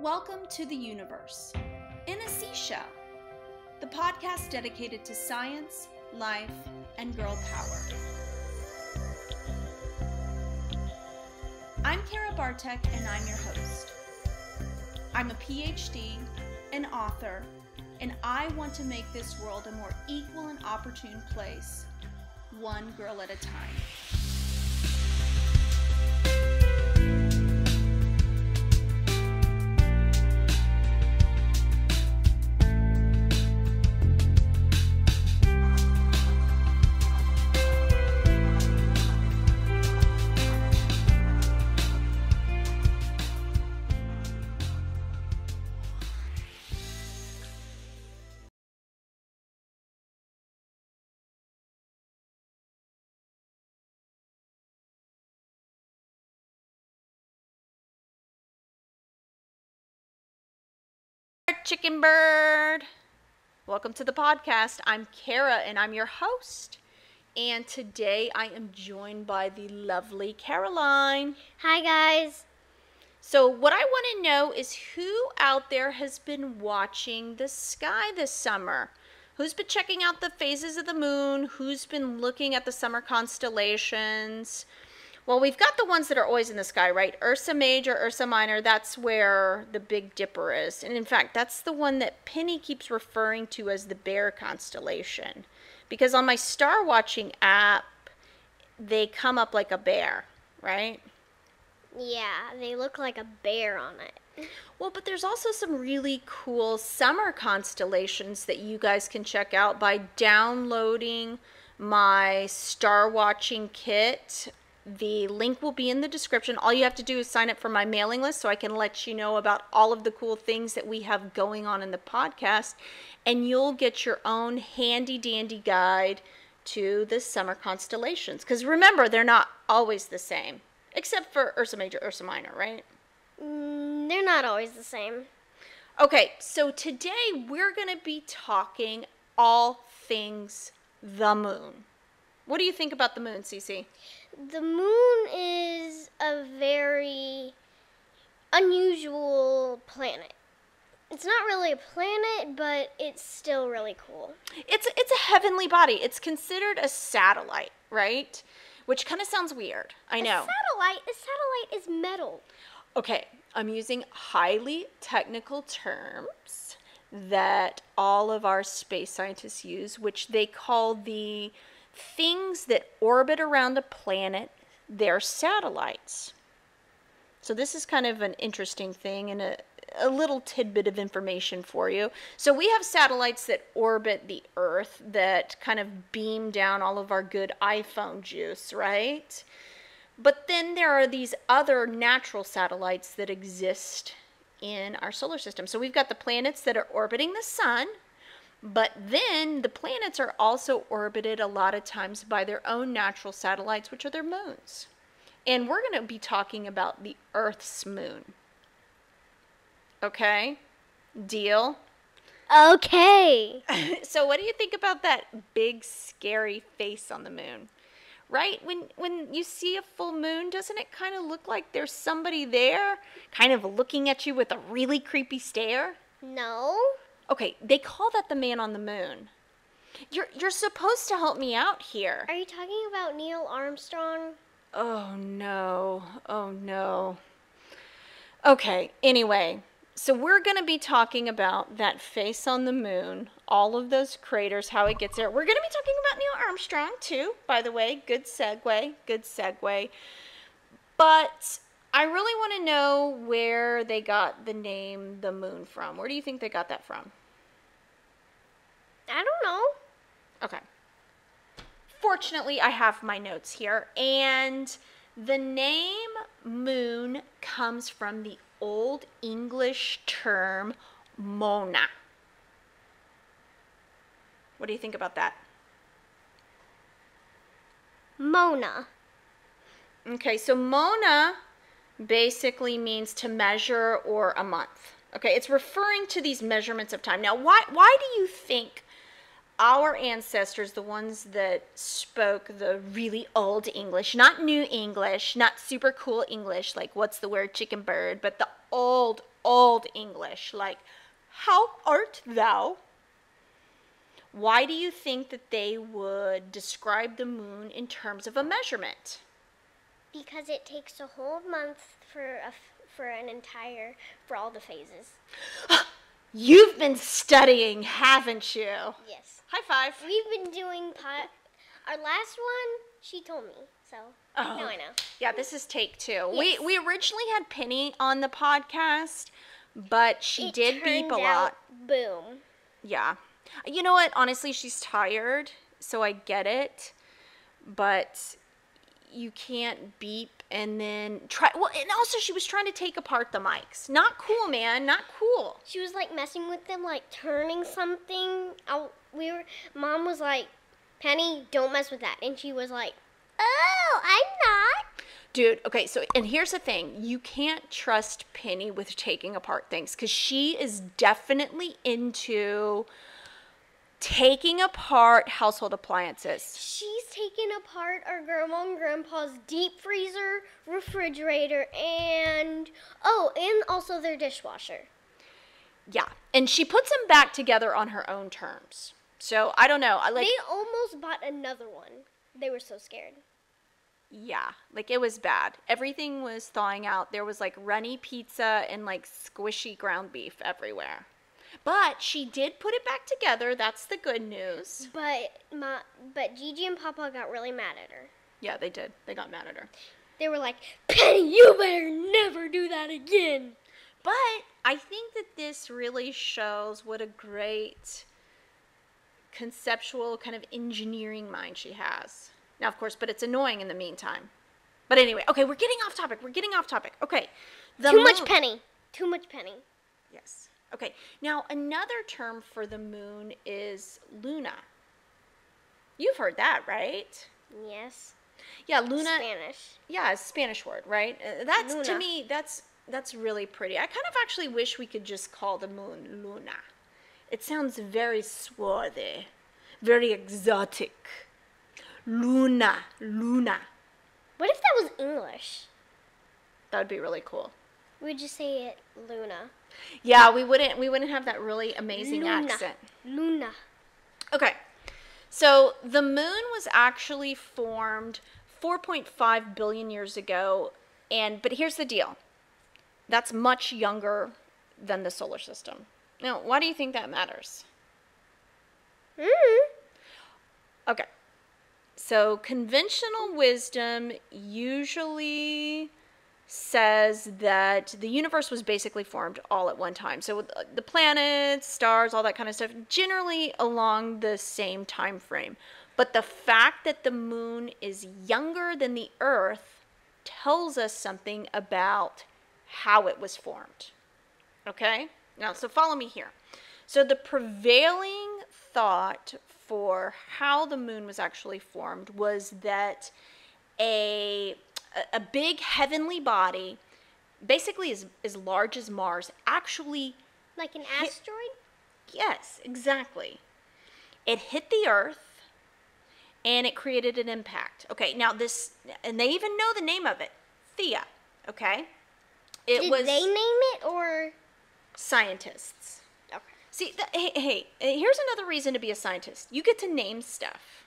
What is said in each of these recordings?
Welcome to the universe in a seashell, the podcast dedicated to science, life, and girl power. I'm Cara Bartek, and I'm your host. I'm a PhD, an author, and I want to make this world a more equal and opportune place, one girl at a time. Chicken Bird. Welcome to the podcast. I'm Cara and I'm your host. And today I am joined by the lovely Caroline. Hi, guys. So, what I want to know is who out there has been watching the sky this summer? Who's been checking out the phases of the moon? Who's been looking at the summer constellations? Well, we've got the ones that are always in the sky, right? Ursa Major, Ursa Minor, that's where the Big Dipper is. And in fact, that's the one that Penny keeps referring to as the bear constellation. Because on my star watching app, they come up like a bear, right? Yeah, they look like a bear on it. Well, but there's also some really cool summer constellations that you guys can check out by downloading my star watching kit the link will be in the description. All you have to do is sign up for my mailing list so I can let you know about all of the cool things that we have going on in the podcast. And you'll get your own handy dandy guide to the summer constellations. Because remember, they're not always the same, except for Ursa Major, Ursa Minor, right? Mm, they're not always the same. Okay, so today we're going to be talking all things the moon. What do you think about the moon, Cece? The moon is a very unusual planet. It's not really a planet, but it's still really cool. It's it's a heavenly body. It's considered a satellite, right? Which kind of sounds weird. I know. A satellite, a satellite is metal. Okay, I'm using highly technical terms that all of our space scientists use, which they call the things that orbit around a planet, they're satellites. So this is kind of an interesting thing and a, a little tidbit of information for you. So we have satellites that orbit the Earth that kind of beam down all of our good iPhone juice, right? But then there are these other natural satellites that exist in our solar system. So we've got the planets that are orbiting the sun, but then the planets are also orbited a lot of times by their own natural satellites, which are their moons. And we're going to be talking about the Earth's moon. Okay? Deal? Okay. so what do you think about that big scary face on the moon? Right? When when you see a full moon, doesn't it kind of look like there's somebody there kind of looking at you with a really creepy stare? No. Okay, they call that the man on the moon. You're you're supposed to help me out here. Are you talking about Neil Armstrong? Oh no. Oh no. Okay, anyway, so we're going to be talking about that face on the moon, all of those craters, how it gets there. We're going to be talking about Neil Armstrong too, by the way. Good segue. Good segue. But I really want to know where they got the name the moon from. Where do you think they got that from? I don't know. Okay. Fortunately, I have my notes here, and the name moon comes from the Old English term Mona. What do you think about that? Mona. Okay, so Mona basically means to measure or a month. Okay, it's referring to these measurements of time. Now, why why do you think our ancestors, the ones that spoke the really old English, not new English, not super cool English, like what's the word chicken bird, but the old, old English, like how art thou? Why do you think that they would describe the moon in terms of a measurement? Because it takes a whole month for a for an entire for all the phases. You've been studying, haven't you? Yes. High five. We've been doing pot. Our last one, she told me. So Oh. now I know. Yeah, this is take two. Yes. We we originally had Penny on the podcast, but she It did beep a lot. Boom. Yeah. You know what? Honestly, she's tired, so I get it. But you can't beep and then try. Well, and also she was trying to take apart the mics. Not cool, man. Not cool. She was like messing with them, like turning something out. We were. Mom was like, "Penny, don't mess with that," and she was like, "Oh, I'm not." Dude, okay, so and here's the thing. You can't trust Penny with taking apart things cuz she is definitely into taking apart household appliances. She's taken apart our grandma and grandpa's deep freezer, refrigerator, and oh, and also their dishwasher. Yeah. And she puts them back together on her own terms. So, I don't know. I like they almost bought another one. They were so scared. Yeah, like it was bad. Everything was thawing out. There was like runny pizza and like squishy ground beef everywhere. But she did put it back together. That's the good news. But my, but Gigi and Papa got really mad at her. Yeah, they did. They got mad at her. They were like, "Penny, you better never do that again." But I think that this really shows what a great conceptual kind of engineering mind she has. Now, of course, but it's annoying in the meantime. But anyway, okay, we're getting off topic. We're getting off topic. Okay. The Too much penny. Too much penny. Yes. Okay. Now, another term for the moon is luna. You've heard that, right? Yes. Yeah, luna. Spanish. Yeah, it's Spanish word, right? Uh, That's to me. That's that's really pretty. I kind of actually wish we could just call the moon luna. It sounds very swarthy, very exotic. Luna, luna. What if that was English? That would be really cool. We'd just say it Luna. Yeah, we wouldn't we wouldn't have that really amazing Luna. accent. Luna. Okay. So the moon was actually formed 4.5 billion years ago and but here's the deal. That's much younger than the solar system. Now, why do you think that matters? Mm. Okay. So conventional wisdom usually says that the universe was basically formed all at one time. So uh, the planets, stars, all that kind of stuff, generally along the same time frame. But the fact that the moon is younger than the earth tells us something about how it was formed. Okay? Now, so follow me here. So the prevailing thought for how the moon was actually formed was that a a- a big heavenly body, basically as, as large as Mars, actually Like an asteroid? Yes, exactly. It hit the earth and it created an impact. Okay, now this, and they even know the name of it Theia. Okay? It Did was they name it or? scientists. Okay. See, th- hey, hey, here's another reason to be a scientist you get to name stuff.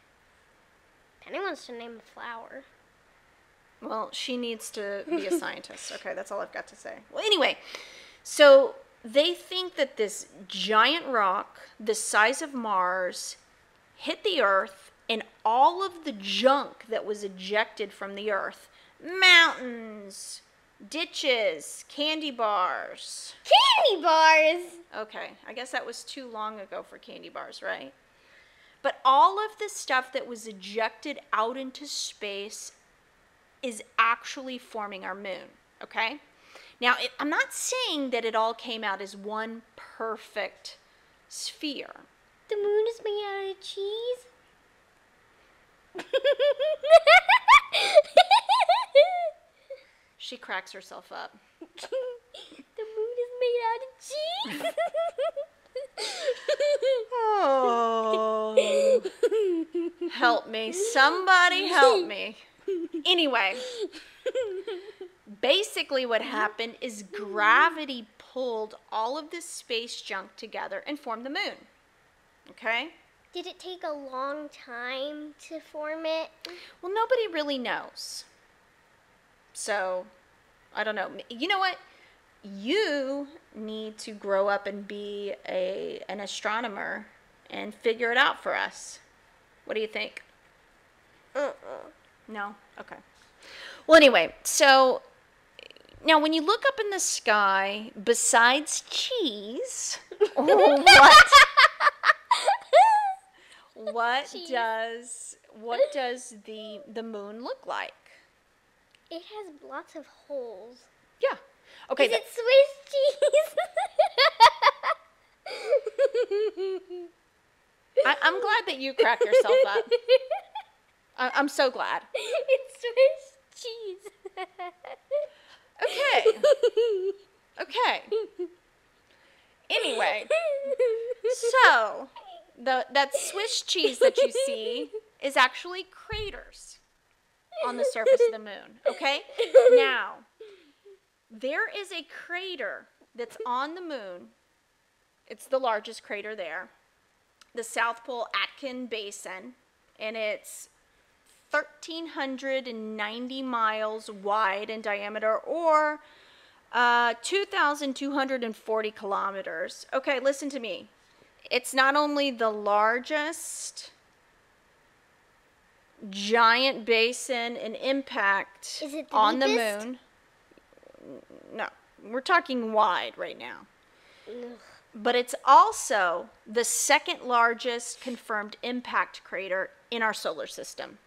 Penny wants to name a flower. Well, she needs to be a scientist. Okay, that's all I've got to say. Well, anyway, so they think that this giant rock, the size of Mars, hit the Earth, and all of the junk that was ejected from the Earth mountains, ditches, candy bars. Candy bars! Okay, I guess that was too long ago for candy bars, right? But all of the stuff that was ejected out into space is actually forming our moon, okay? Now, it, I'm not saying that it all came out as one perfect sphere. The moon is made out of cheese? She cracks herself up. the moon is made out of cheese? Oh. help me. Somebody help me. Anyway, basically, what happened is gravity pulled all of this space junk together and formed the moon. Okay? Did it take a long time to form it? Well, nobody really knows. So, I don't know. You know what? You need to grow up and be a an astronomer and figure it out for us. What do you think? Uh-uh. No? Okay. Well, anyway, so now when you look up in the sky, besides cheese, what what Cheese. does what does the the moon look like? It has lots of holes. Yeah. Okay. Is it Swiss cheese? I, I'm glad that you crack yourself up. I, I'm so glad. it's Swiss cheese. Okay. Okay. Anyway, so the that Swiss cheese that you see is actually craters on the surface of the moon. Okay. Now, there is a crater that's on the moon. It's the largest crater there, the South Pole Aitken Basin, and it's 1,390 miles wide in diameter, or uh, 2,240 kilometers. Okay, listen to me. It's not only the largest giant basin in impact the on the moon. No, we're talking wide right now. But it's also the second largest confirmed impact crater in our solar system.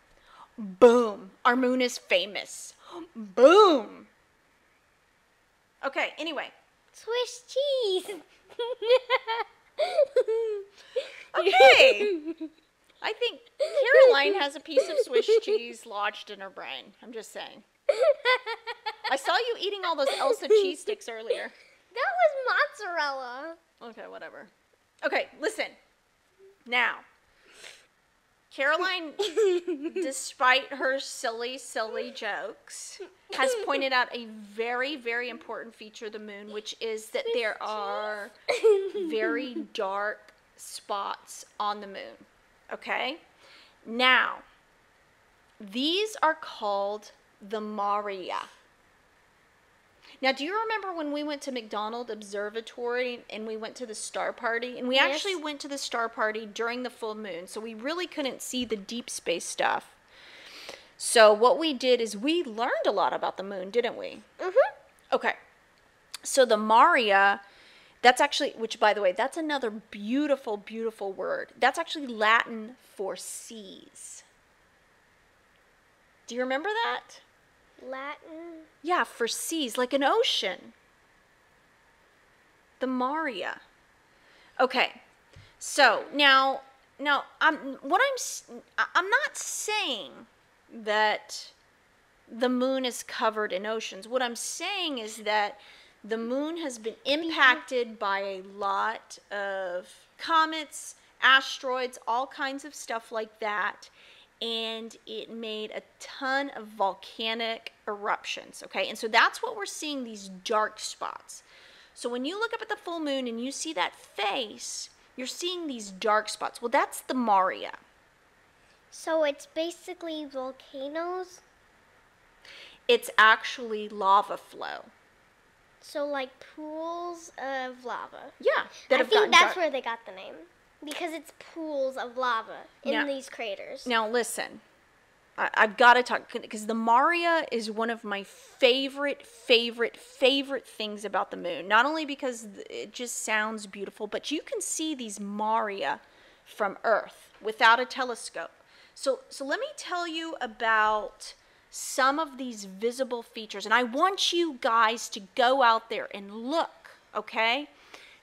Boom. Our moon is famous. Boom. Okay, anyway. Swiss cheese. Okay. I think Caroline has a piece of Swiss cheese lodged in her brain. I'm just saying. I saw you eating all those Elsa cheese sticks earlier. That was mozzarella. Okay, whatever. Okay, listen. Now, Caroline, despite her silly, silly jokes, has pointed out a very, very important feature of the moon, which is that there are very dark spots on the moon. Okay? Now, these are called the Maria. Now, do you remember when we went to McDonald Observatory and we went to the star party? And we Yes. actually went to the star party during the full moon, so we really couldn't see the deep space stuff. So, what we did is we learned a lot about the moon, didn't we? Mhm. Okay. So the Maria, that's actually, which by the way, that's another beautiful, beautiful word. That's actually Latin for seas. Do you remember that? Latin. Yeah, for seas, like an ocean. The Maria. Okay. So now, now I'm what I'm I'm not saying that the moon is covered in oceans. What I'm saying is that the moon has been impacted by a lot of comets, asteroids, all kinds of stuff like that. And it made a ton of volcanic eruptions. Okay. And so that's what we're seeing these dark spots. So when you look up at the full moon and you see that face, you're seeing these dark spots. Well, that's the Maria. So it's basically volcanoes. It's actually lava flow. So like pools of lava. Yeah. That I think that's dark. where they got the name because it's pools of lava in Now- these craters. Now listen, I, I've got to talk because the Maria is one of my favorite, favorite, favorite things about the moon. Not only because it just sounds beautiful, but you can see these Maria from Earth without a telescope. So, so let me tell you about some of these visible features, and I want you guys to go out there and look. Okay.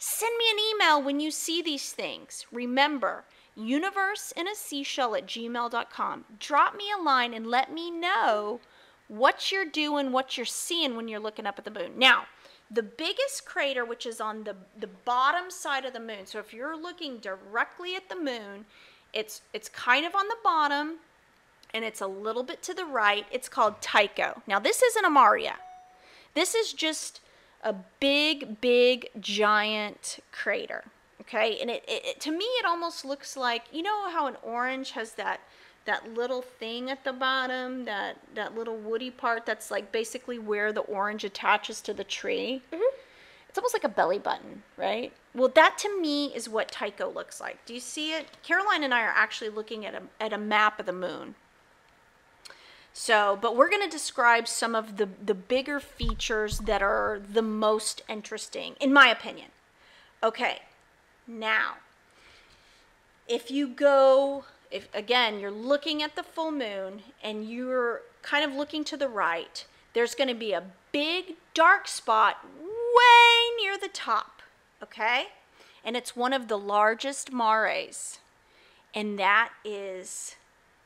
Send me an email when you see these things. Remember, universe in a seashell at gmail.com. Drop me a line and let me know what you're doing, what you're seeing when you're looking up at the moon. Now, the biggest crater, which is on the, the bottom side of the moon, so if you're looking directly at the moon It's it's kind of on the bottom and it's a little bit to the right. It's called Tycho. Now this isn't a Maria. This is just a big, big, giant crater. Okay, and it, it, it to me it almost looks like you know how an orange has that that little thing at the bottom, that that little woody part that's like basically where the orange attaches to the tree. Mm-hmm. It's almost like a belly button, right? Well, that to me is what Tycho looks like. Do you see it? Caroline and I are actually looking at a, at a map of the moon. So, but we're going to describe some of the, the bigger features that are the most interesting, in my opinion. Okay, now, if you go, if again, you're looking at the full moon and you're kind of looking to the right, there's going to be a big dark spot way near the top, okay? And it's one of the largest mares, and that is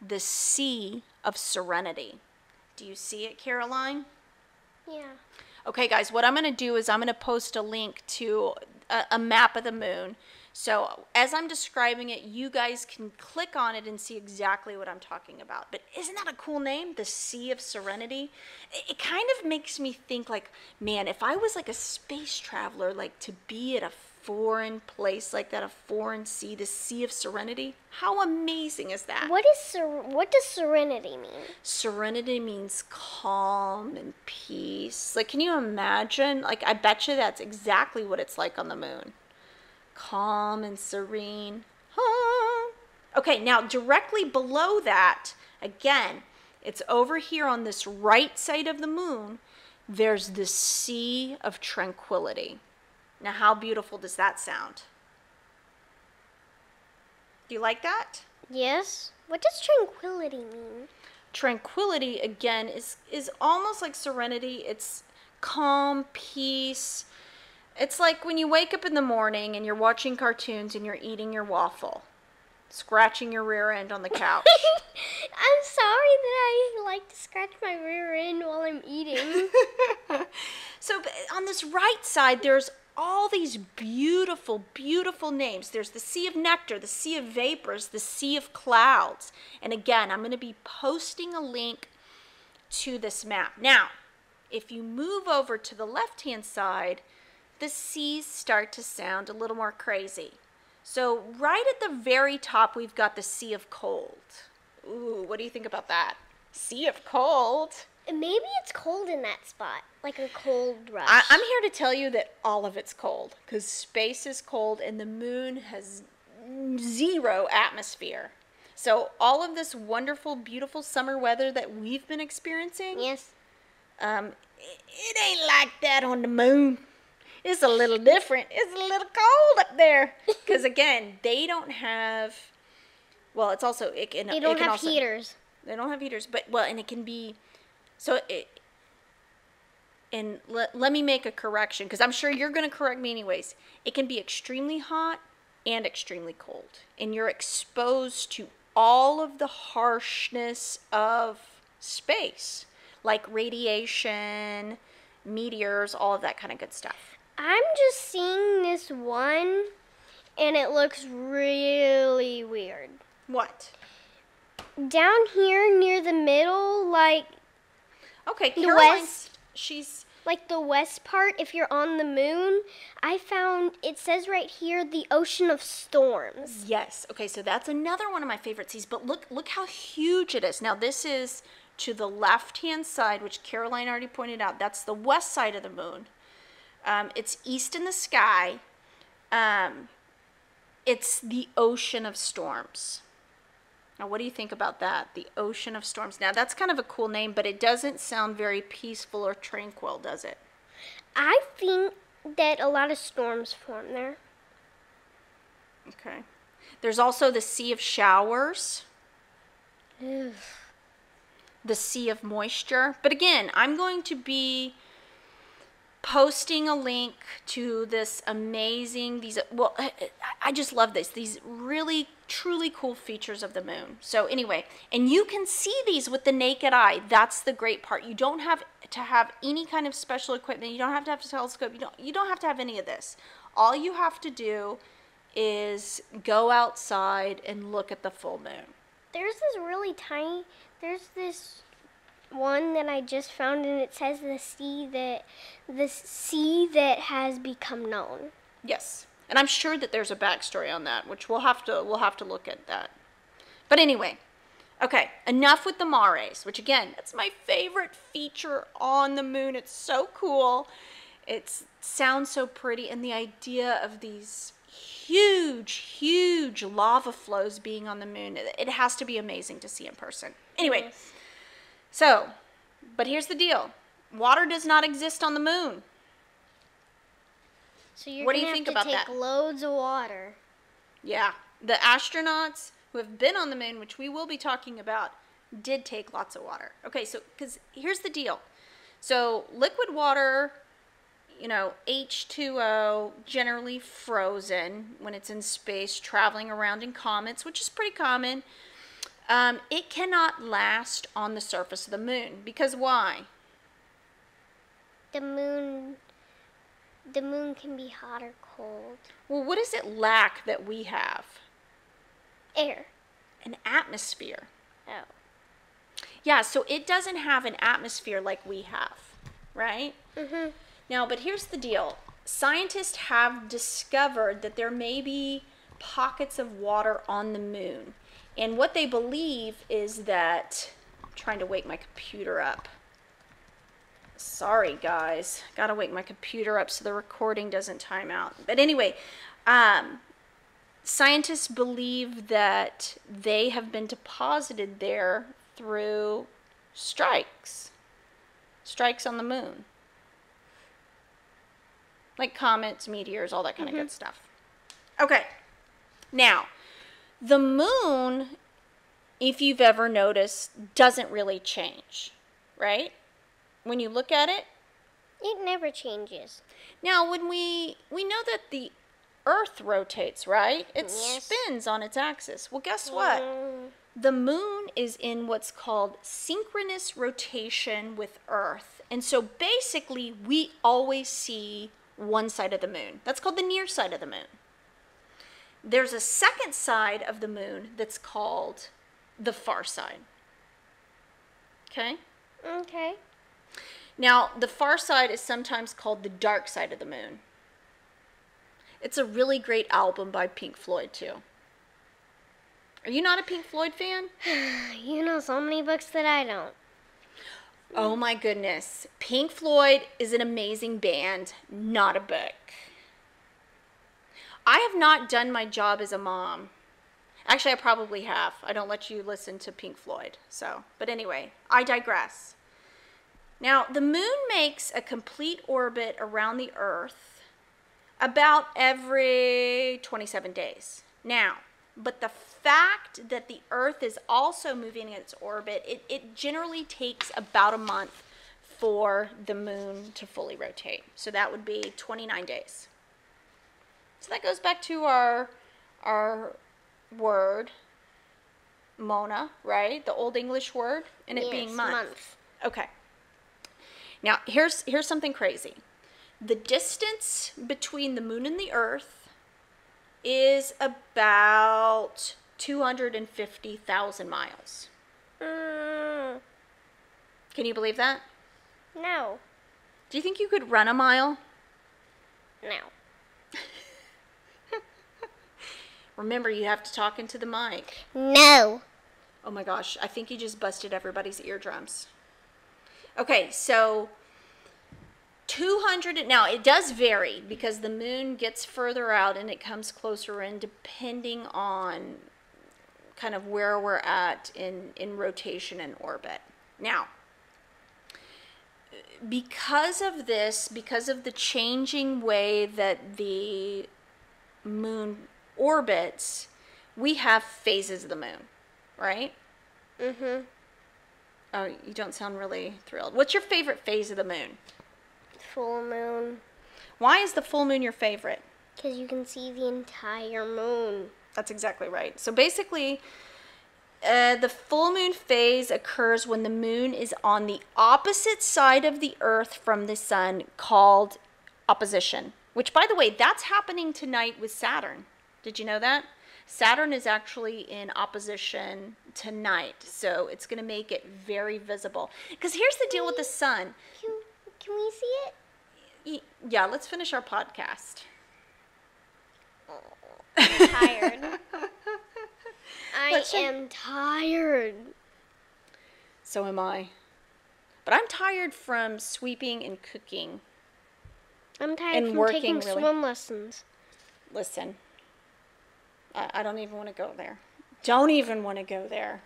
the Sea of Serenity. Do you see it, Caroline? Yeah. Okay, guys, what I'm going to do is I'm going to post a link to a, a, map of the moon. So, as I'm describing it, you guys can click on it and see exactly what I'm talking about. But isn't that a cool name? The Sea of Serenity? It, it kind of makes me think like, man, if I was like a space traveler, like to be at a foreign place like that, a foreign sea, the Sea of Serenity. How amazing is that? What is ser- what does serenity mean? Serenity means calm and peace. Like, can you imagine? Like, I bet you that's exactly what it's like on the moon. Calm and serene. Ah. Okay, now directly below that, again, it's over here on this right side of the moon. There's the Sea of Tranquility. Now, how beautiful does that sound? Do you like that? Yes. What does tranquility mean? Tranquility again is is almost like serenity. It's calm, peace. It's like when you wake up in the morning and you're watching cartoons and you're eating your waffle, scratching your rear end on the couch. I'm sorry that I like to scratch my rear end while I'm eating. so on this right side, there's all these beautiful, beautiful names. There's the Sea of Nectar, the Sea of Vapors, the Sea of Clouds. And again, I'm going to be posting a link to this map. Now, if you move over to the left hand side, the seas start to sound a little more crazy. So, right at the very top, we've got the Sea of Cold. Ooh, what do you think about that? Sea of Cold. Maybe it's cold in that spot, like a cold rush. I, I'm here to tell you that all of it's cold because space is cold and the moon has zero atmosphere. So all of this wonderful, beautiful summer weather that we've been experiencing, yes, um, it, it ain't like that on the moon. It's a little different. It's a little cold up there because again, they don't have. Well, it's also it can. they don't it can have also, heaters. They don't have heaters, but well, and it can be. So it. And let, let me make a correction because I'm sure you're going to correct me anyways. It can be extremely hot and extremely cold, and you're exposed to all of the harshness of space, like radiation, meteors, all of that kind of good stuff. I'm just seeing this one, and it looks really weird. What? Down here near the middle, like Okay, The Caroline's. west- She's like the west part, if you're on the moon, I found it says right here the ocean of storms. Yes. Okay, so that's another one of my favorite seas. But look, look how huge it is. Now this is to the left-hand side, which Caroline already pointed out. That's the west side of the moon. Um, it's east in the sky. Um, it's the ocean of storms. Now, what do you think about that? The ocean of storms. Now, that's kind of a cool name, but it doesn't sound very peaceful or tranquil, does it? I think that a lot of storms form there. Okay. There's also the Sea of Showers. the sea of moisture. But again, I'm going to be posting a link to this amazing these well I, I just love this these really truly cool features of the moon so anyway and you can see these with the naked eye that's the great part you don't have to have any kind of special equipment you don't have to have a telescope you don't you don't have to have any of this all you have to do is go outside and look at the full moon. There's this really tiny. There's this one that I just found, and it says the sea that the sea that has become known. Yes, and I'm sure that there's a backstory on that, which we'll have to we'll have to look at that. But anyway, okay, enough with the mares, which again, that's my favorite feature on the moon. It's so cool. It sounds so pretty, and the idea of these huge, huge lava flows being on the moon, it has to be amazing to see in person. Anyway, Yes. so, but here's the deal water does not exist on the moon. So you're What do you think to about take that? loads of water. Yeah, the astronauts who have been on the moon, which we will be talking about, did take lots of water. Okay, so because here's the deal. So liquid water, you know, H2O, generally frozen when it's in space, traveling around in comets, which is pretty common. Um, it cannot last on the surface of the moon because why? The moon. The moon can be hot or cold. Well, what does it lack that we have? Air. An atmosphere. Oh. Yeah, so it doesn't have an atmosphere like we have, right? Mhm. Now, but here's the deal scientists have discovered that there may be pockets of water on the moon. And what they believe is that. I'm trying to wake my computer up. Sorry, guys. Gotta wake my computer up so the recording doesn't time out. But anyway, um, scientists believe that they have been deposited there through strikes. Strikes on the moon. Like comets, meteors, all that kind of good stuff. Okay. Now, the moon, if you've ever noticed, doesn't really change, right? When you look at it, It never changes. now, when we we know that the Earth rotates, right? It Yes. spins on its axis. Well, guess what? Mm, The moon is in what's called synchronous rotation with Earth. And so basically, we always see one side of the moon. That's called the near side of the moon. There's a second side of the moon that's called the far side. Okay? Okay. Now, the far side is sometimes called the dark side of the moon. It's a really great album by Pink Floyd, too. Are you not a Pink Floyd fan? You know so many books that I don't. Oh my goodness. Pink Floyd is an amazing band, not a book. I have not done my job as a mom. Actually, I probably have. I don't let you listen to Pink Floyd. So, but anyway, I digress. Now, the moon makes a complete orbit around the Earth about every 27 days. Now, but the fact that the Earth is also moving in its orbit, it, it generally takes about a month for the moon to fully rotate. So that would be 29 days. So that goes back to our our word Mona, right? The old English word and it being Yes, month. month. Okay. Now, here's here's something crazy. The distance between the moon and the earth is about 250,000 miles. Mm, Can you believe that? no. Do you think you could run a mile? No. Remember, you have to talk into the mic. No. Oh my gosh, I think you just busted everybody's eardrums. Okay, so 200 now it does vary because the moon gets further out and it comes closer in depending on kind of where we're at in in rotation and orbit. Now, because of this, because of the changing way that the moon orbits, we have phases of the moon, right? Mhm. Oh, you don't sound really thrilled. What's your favorite phase of the moon? Full moon. Why is the full moon your favorite? Because you can see the entire moon. That's exactly right. So basically, uh, the full moon phase occurs when the moon is on the opposite side of the earth from the sun, called opposition. Which, by the way, that's happening tonight with Saturn. Did you know that? Saturn is actually in opposition tonight, so it's going to make it very visible. Because here's the deal with the sun. Can, can we see it? Yeah, let's finish our podcast. I'm tired. I am tired. So am I. But I'm tired from sweeping and cooking. I'm tired And from working taking really- swim lessons. Listen, I, I don't even want to go there. Don't even want to go there.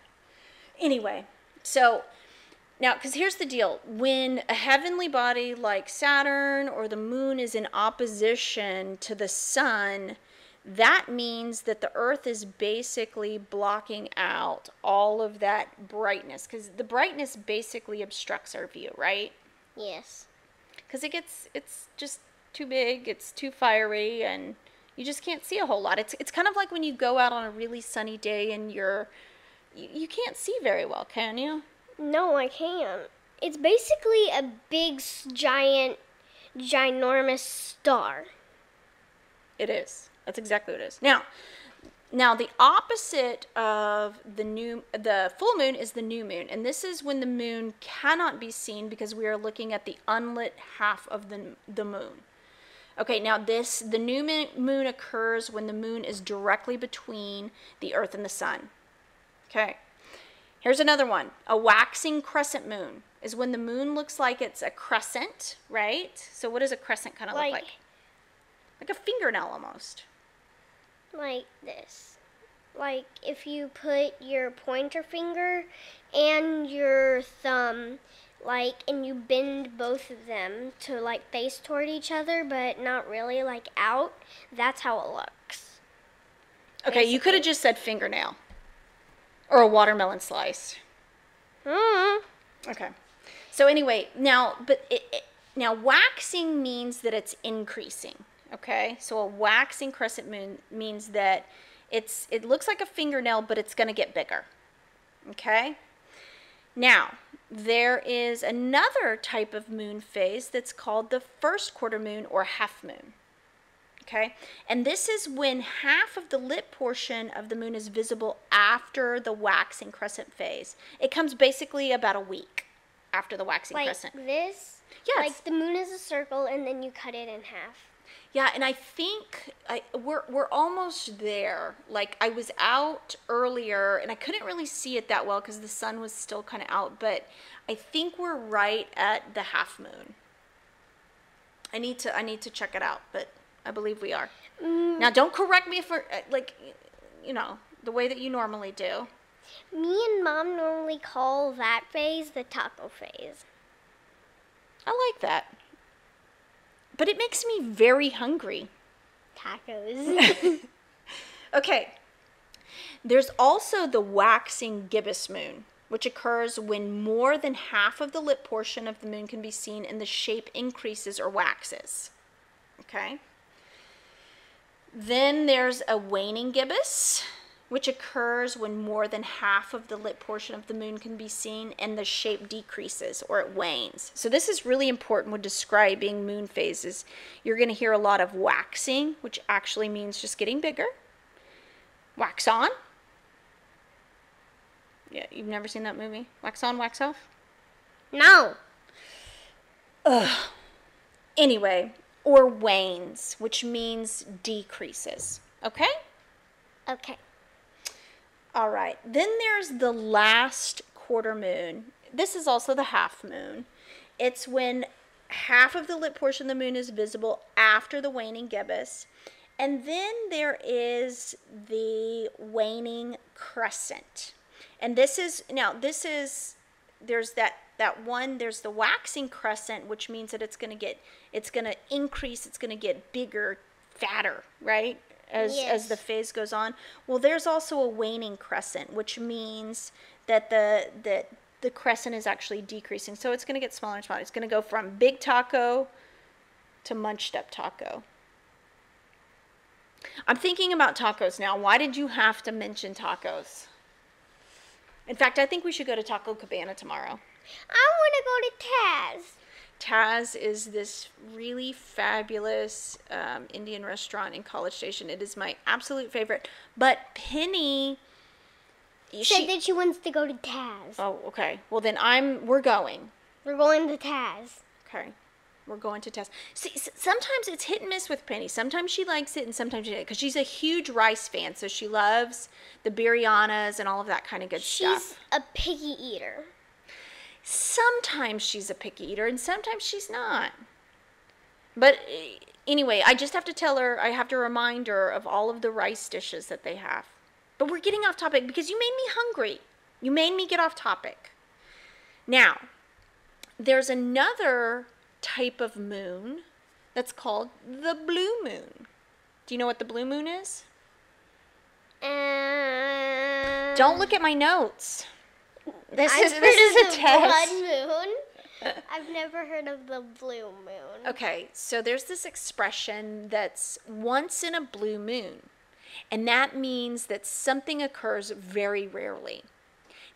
Anyway, so now, because here's the deal when a heavenly body like Saturn or the moon is in opposition to the sun, that means that the earth is basically blocking out all of that brightness because the brightness basically obstructs our view, right? Yes. because it gets it's just too big it's too fiery and you just can't see a whole lot. It's it's kind of like when you go out on a really sunny day and you're you, you can't see very well can you? No, I can't. It's basically a big, giant, ginormous star. it is. That's exactly what it is. Now now the opposite of the new the full moon is the new moon and this is when the moon cannot be seen because we are looking at the unlit half of the the moon Okay, now this the new moon, moon occurs when the moon is directly between the earth and the sun. Okay. Here's another one. A waxing crescent moon is when the moon looks like it's a crescent, right? So what does a crescent kind of Like, look like? Like a fingernail almost. like this. Like if you put your pointer finger and your thumb, like, and you bend both of them to like face toward each other, but not really like out. That's how it looks. Okay, you could have just said fingernail. Or a watermelon slice. Mm. Okay. So anyway, now, but it, it, now waxing means that it's increasing. Okay. So a waxing crescent moon means that it's it looks like a fingernail, but it's going to get bigger. Okay. Now there is another type of moon phase that's called the first quarter moon or half moon. Okay. And this is when half of the lit portion of the moon is visible after the waxing crescent phase. It comes basically about a week after the waxing Like crescent. this. Yes. Like the moon is a circle, and then you cut it in half. Yeah, and I think I, we're we're almost there. Like I was out earlier, and I couldn't really see it that well because the sun was still kind of out. But I think we're right at the half moon. I need to I need to check it out, but I believe we are. Mm, Now, don't correct me for uh, like, you know, the way that you normally do. me and mom normally call that phase the taco phase. I like that, but it makes me very hungry. Tacos. Okay. There's also the waxing gibbous moon, which occurs when more than half of the lit portion of the moon can be seen and the shape increases or waxes. Okay. Then there's a waning gibbous, which occurs when more than half of the lit portion of the moon can be seen and the shape decreases or it wanes. So this is really important when describing moon phases. You're going to hear a lot of waxing, which actually means just getting bigger. Wax on. Yeah, you've never seen that movie? Wax on, wax off? no. Ugh. Anyway, or wanes, which means decreases. Okay? Okay. All right. Then there's the last quarter moon. This is also the half moon. It's when half of the lit portion of the moon is visible after the waning gibbous. And then there is the waning crescent. And this is now this is there's that that one there's the waxing crescent which means that it's going to get it's going to increase, it's going to get bigger, fatter, right? As as the phase goes on. Well, there's also a waning crescent, which means that the that the crescent is actually decreasing. So it's going to get smaller and smaller. It's going to go from big taco to munched up taco. I'm thinking about tacos now. Why did you have to mention tacos? In fact, I think we should go to Taco Cabana tomorrow. I want to go to Taz. Taz is this really fabulous um, Indian restaurant in College Station. It is my absolute favorite. But Penny, Said that she wants to go to Taz. oh, okay. Well, then I'm. We're going. We're going to Taz. Okay. We're going to test. See, sometimes it's hit and miss with Penny. Sometimes she likes it, and sometimes she doesn't, because she's a huge rice fan, so she loves the biryanas and all of that kind of good She's stuff. She's a piggy eater. Sometimes she's a picky eater, and sometimes she's not. But eh, anyway, I just have to tell her. I have to remind her of all of the rice dishes that they have. But we're getting off topic because you made me hungry. You made me get off topic. Now, there's another type of moon that's called the blue moon. Do you know what the blue moon is? And Don't look at my notes. This I've is this is a the test. blood moon. I've never heard of the blue moon. Okay, so there's this expression that's once in a blue moon, and that means that something occurs very rarely.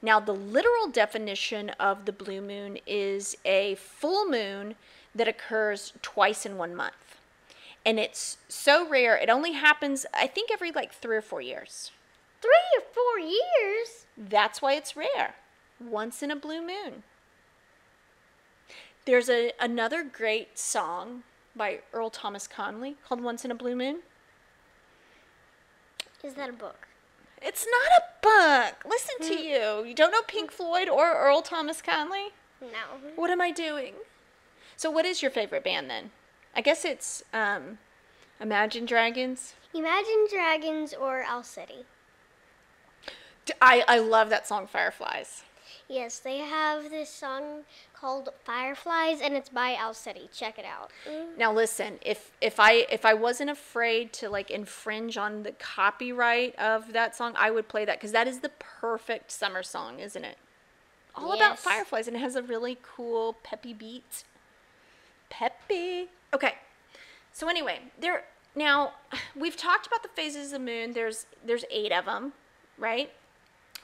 Now, the literal definition of the blue moon is a full moon that occurs twice in one month. And it's so rare, it only happens, I think, every like three or four years. Three or four years. That's why it's rare. Once in a blue moon. There's a, another great song by Earl Thomas Conley called Once in a Blue Moon. Is that a book? It's not a book. Listen to you. You don't know Pink Floyd or Earl Thomas Conley? No. What am I doing? So, what is your favorite band then? I guess it's um, Imagine Dragons. Imagine Dragons or Owl City. I, I love that song Fireflies. Yes, they have this song called Fireflies, and it's by City. Check it out. Mm. Now listen, if if I if I wasn't afraid to like infringe on the copyright of that song, I would play that because that is the perfect summer song, isn't it? All about fireflies and it has a really cool peppy beat. Peppy. Okay. So anyway, there now we've talked about the phases of the moon. There's there's 8 of them, right?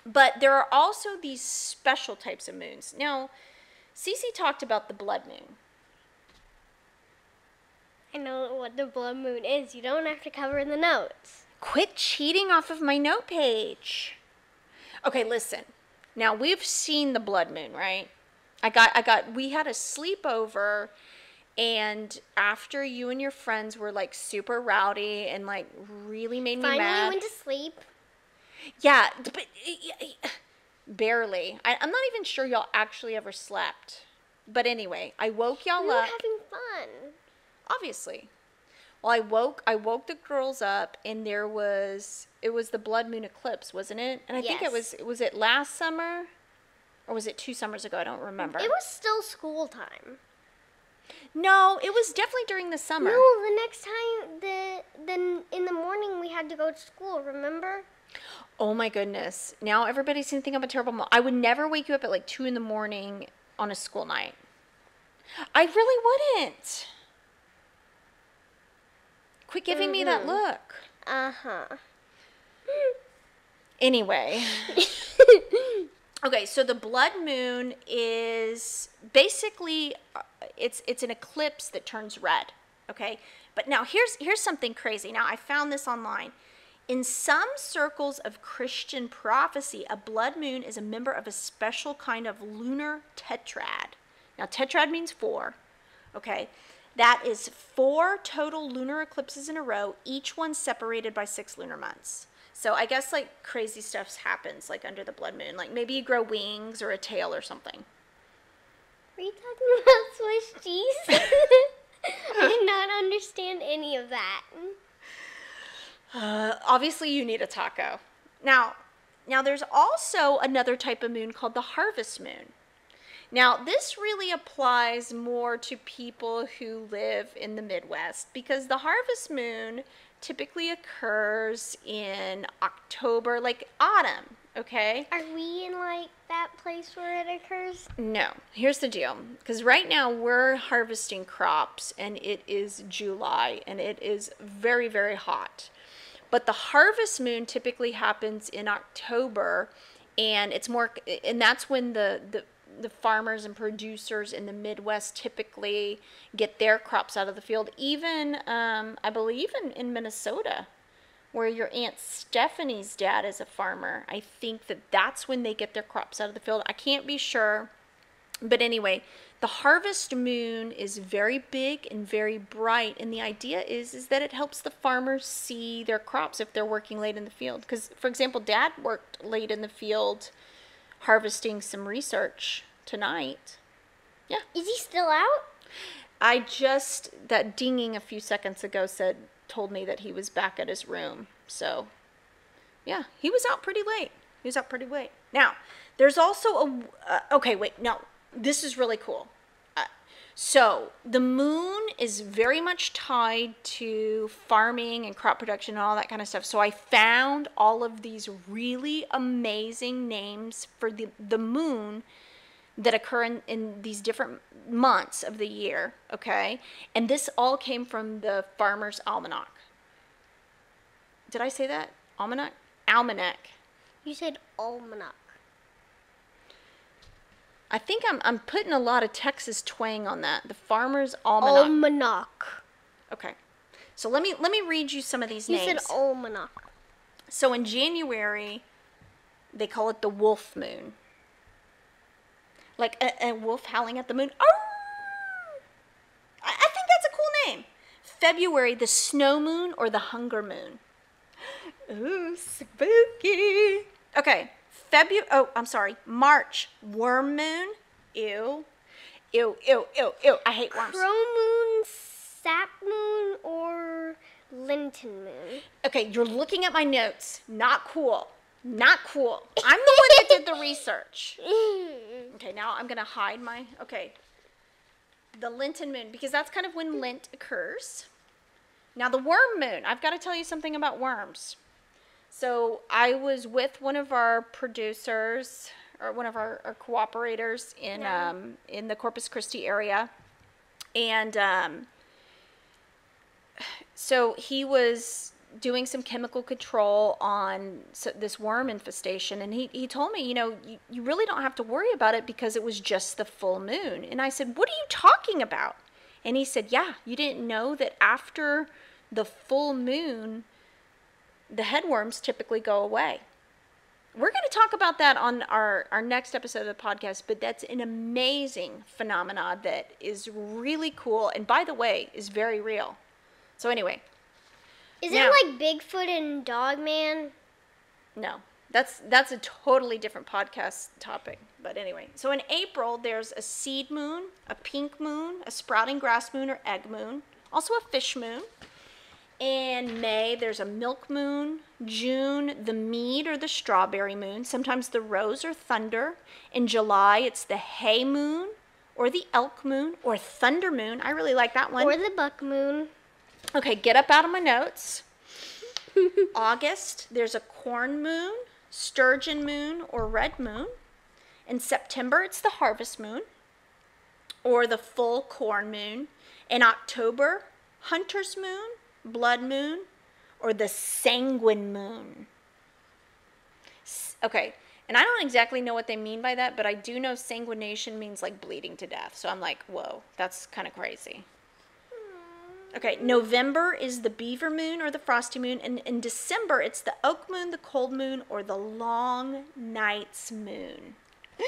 But there are also these special types of moons. Now, Cece talked about the blood moon. I know what the blood moon is. You don't have to cover in the notes. Quit cheating off of my note page. Okay, listen. Now we've seen the blood moon, right? I got I got we had a sleepover and after you and your friends were like super rowdy and like really made me Finally mad. went to sleep. Yeah, but barely. I, I'm not even sure y'all actually ever slept. But anyway, I woke y'all We were up having fun. obviously. Well, I woke I woke the girls up and there was it was the blood moon eclipse, wasn't it? And I think it was was it last summer or was it two summers ago? I don't remember. It was still school time. no, it was definitely during the summer. No, the next time the then in the morning we had to go to school. Remember? Oh my goodness! Now everybody's gonna think I'm a terrible mom. I would never wake you up at like two in the morning on a school night. I really wouldn't. Quit giving me that Mhm. look. Uh huh. Anyway. Okay, so the blood moon is basically uh, it's it's an eclipse that turns red. Okay, but now here's here's something crazy. Now I found this online. In some circles of Christian prophecy, a blood moon is a member of a special kind of lunar tetrad. Now tetrad means four. Okay, that is four total lunar eclipses in a row, each one separated by six lunar months. So I guess like crazy stuff happens like under the blood moon. Like maybe you grow wings or a tail or something. Are you talking about Swiss cheese? I did not understand any of that. Uh, obviously you need a taco. Now, now there's also another type of moon called the harvest moon. Now, this really applies more to people who live in the Midwest because the harvest moon typically occurs in October, like autumn, okay? Are we in like that place where it occurs? No, here's the deal. Because right now we're harvesting crops and it is July and it is very, very hot. But the harvest moon typically happens in October and it's more, and that's when the, the the farmers and producers in the Midwest typically get their crops out of the field. Even, um, I believe, in, in Minnesota, where your Aunt Stephanie's dad is a farmer, I think that that's when they get their crops out of the field. I can't be sure. But anyway, the harvest moon is very big and very bright and the idea is is that it helps the farmers see their crops if they're working late in the field. Because for example dad worked late in the field harvesting some research tonight. Yeah. Is he still out? i just that dinging a few seconds ago said told me that he was back at his room so yeah he was out pretty late. He was out pretty late. Now there's also a uh, okay wait no this is really cool uh, so the moon is very much tied to farming and crop production and all that kind of stuff so i found all of these really amazing names for the, the moon that occur in, in these different months of the year, okay? And this all came from the Farmer's Almanac. Did I say that? Almanac? Almanac. You said almanac. I think I'm, I'm putting a lot of Texas twang on that. The Farmer's Almanac. Almanac. okay. So let me let me read you some of these You names. said almanac. So in January, they call it the wolf moon. Like a, a wolf howling at the moon. Arr! I, I think that's a cool name. February, the snow moon or the hunger moon. Ooh, spooky. Okay, February. Oh, I'm sorry. March, worm moon. Ew. Ew, ew, ew, ew. I hate worms. Crow moon, sap moon, or Lenten moon? Okay, you're looking at my notes. Not cool. Not cool. I'm the one that did the research. Okay, now I'm gonna hide my. Okay, the Lenten moon because that's kind of when Lent occurs. Now the worm moon. I've got to tell you something about worms. So I was with one of our producers or one of our, our cooperators in Yeah. um, in the Corpus Christi area, and um, so he was doing some chemical control on this worm infestation. And he, he told me you know you, you really don't have to worry about it because it was just the full moon. And i said what are you talking about? And he said yeah you didn't know that after the full moon the headworms typically go away we're going to talk about that on our, our next episode of the podcast but that's an amazing phenomena that is really cool and by the way is very real so anyway Is Now- it like Bigfoot and Dogman? No, that's that's a totally different podcast topic. But anyway, so in April there's a seed moon, a pink moon, a sprouting grass moon or egg moon, also a fish moon. In May there's a milk moon. June the mead or the strawberry moon. Sometimes the rose or thunder. In July it's the hay moon or the elk moon or thunder moon. I really like that one. Or the buck moon? Okay, get up out of my notes. August, there's a corn moon, sturgeon moon, or red moon. In September, it's the harvest moon or the full corn moon. In October, hunter's moon, blood moon, or the sanguine moon. Okay, and I don't exactly know what they mean by that, but I do know sanguination means like bleeding to death. So I'm like, whoa, that's kind of crazy. Okay, November is the beaver moon or the frosty moon, and in December it's the oak moon, the cold moon, or the long night's moon.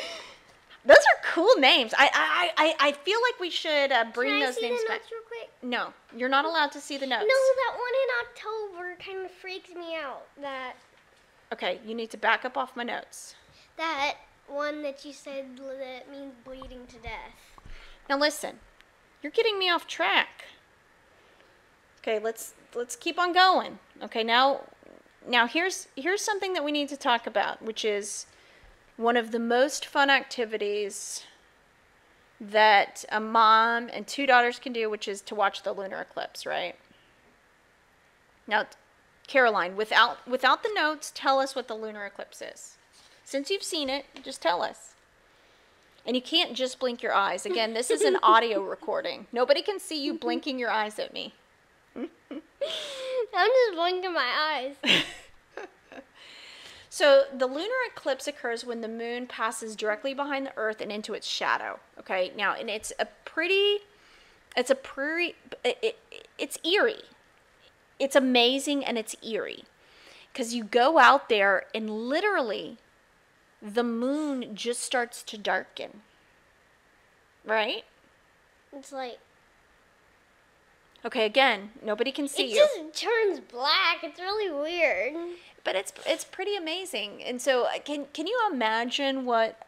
Those are cool names. I I, I, I feel like we should uh, bring those names back. Quick? No, you're not allowed to see the notes. No, that one in October kind of freaks me out. That Okay, you need to back up off my notes. that one that you said that means bleeding to death. Now listen, you're getting me off track. Okay, let's let's keep on going. Okay, now now here's here's something that we need to talk about, which is one of the most fun activities that a mom and two daughters can do, which is to watch the lunar eclipse, right? Now, Caroline, without without the notes, tell us what the lunar eclipse is. Since you've seen it, just tell us. And you can't just blink your eyes. Again, this is an audio recording. Nobody can see you blinking your eyes at me. I'm just blinking my eyes. So the lunar eclipse occurs when the moon passes directly behind the earth and into its shadow. Okay, now and it's a pretty, it's a pretty, it, it, it's eerie. It's amazing and it's eerie, because you go out there and literally, the moon just starts to darken. Right? It's like Okay, again, nobody can see it you. just turns black. It's really weird. But it's it's pretty amazing. And so uh, can can you imagine what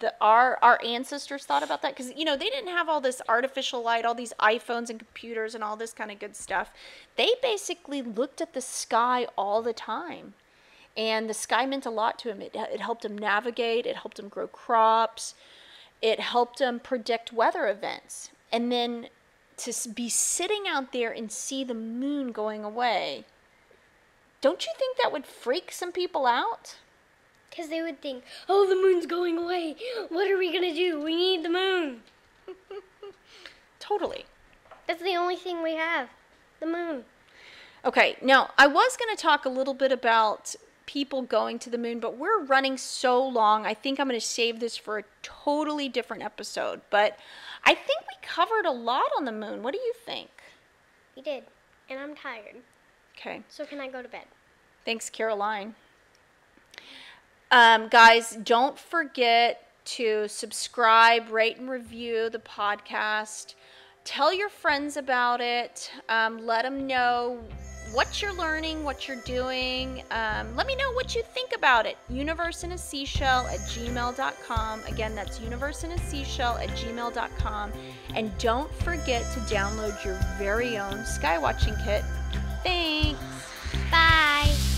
the our our ancestors thought about that cuz you know, they didn't have all this artificial light, all these iPhones and computers and all this kind of good stuff. They basically looked at the sky all the time. And the sky meant a lot to him. It it helped him navigate, it helped him grow crops. It helped him predict weather events. And then to be sitting out there and see the moon going away. Don't you think that would freak some people out? Because they would think, oh, the moon's going away. What are we going to do? We need the moon. Totally. That's the only thing we have the moon. Okay, now I was going to talk a little bit about people going to the moon, but we're running so long. I think I'm going to save this for a totally different episode. But I think we covered a lot on the moon. What do you think? We did. And I'm tired. Okay. So can I go to bed? Thanks, Caroline. Um, guys, don't forget to subscribe, rate, and review the podcast. Tell your friends about it. Um, let them know what you're learning, what you're doing. Um, let me know what you think about it. Universe in a seashell at gmail.com. Again, that's universe in a seashell at gmail.com. And don't forget to download your very own skywatching kit. Thanks. Bye.